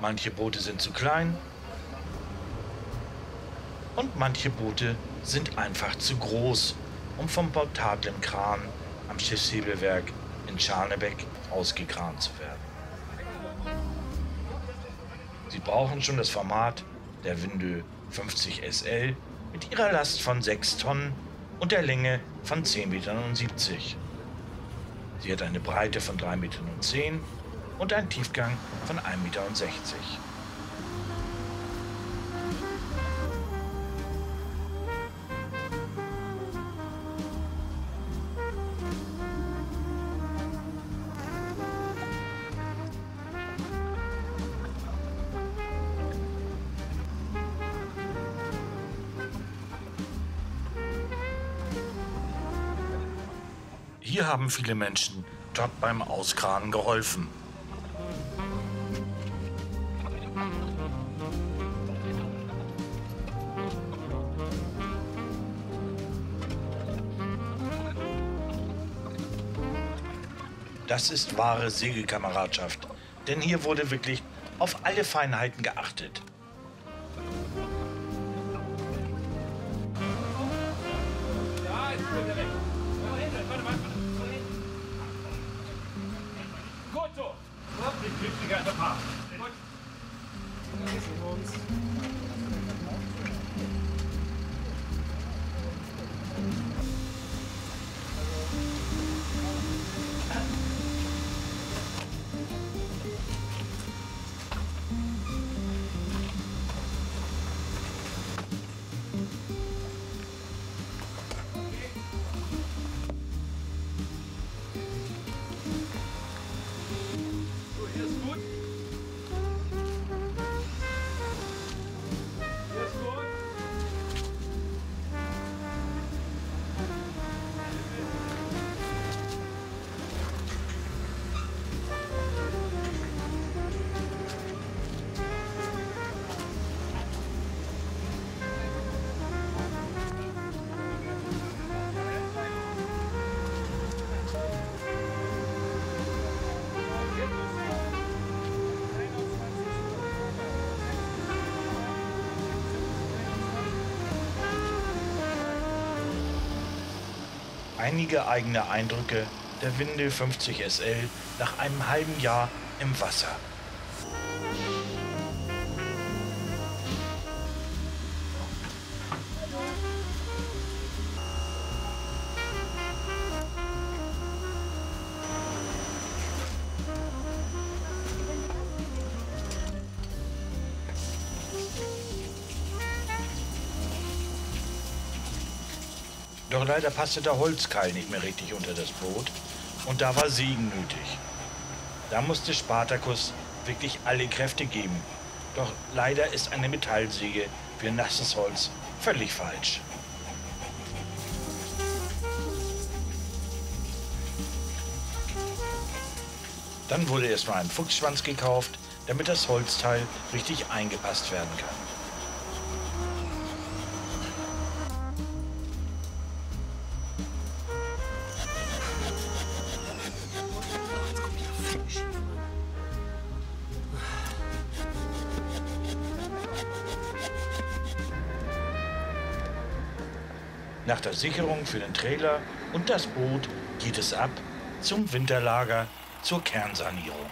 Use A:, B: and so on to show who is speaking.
A: Manche Boote sind zu klein und manche Boote sind einfach zu groß, um vom portablen Kran am Schiffshebelwerk in Scharnebeck ausgekramt zu werden. Sie brauchen schon das Format der Windel 50 SL mit ihrer Last von 6 Tonnen und der Länge von 10,70 Metern. Sie hat eine Breite von 3,10 Metern und einen Tiefgang von 1,60 Meter. Hier haben viele Menschen dort beim Auskranen geholfen. Das ist wahre Segelkameradschaft, denn hier wurde wirklich auf alle Feinheiten geachtet.
B: Ja,
A: Einige eigene Eindrücke der Windel 50 SL nach einem halben Jahr im Wasser. Doch leider passte der Holzkeil nicht mehr richtig unter das Boot und da war Siegen nötig. Da musste Spartacus wirklich alle Kräfte geben. Doch leider ist eine Metallsäge für nasses Holz völlig falsch. Dann wurde erstmal ein Fuchsschwanz gekauft, damit das Holzteil richtig eingepasst werden kann. Nach der Sicherung für den Trailer und das Boot geht es ab zum Winterlager zur Kernsanierung.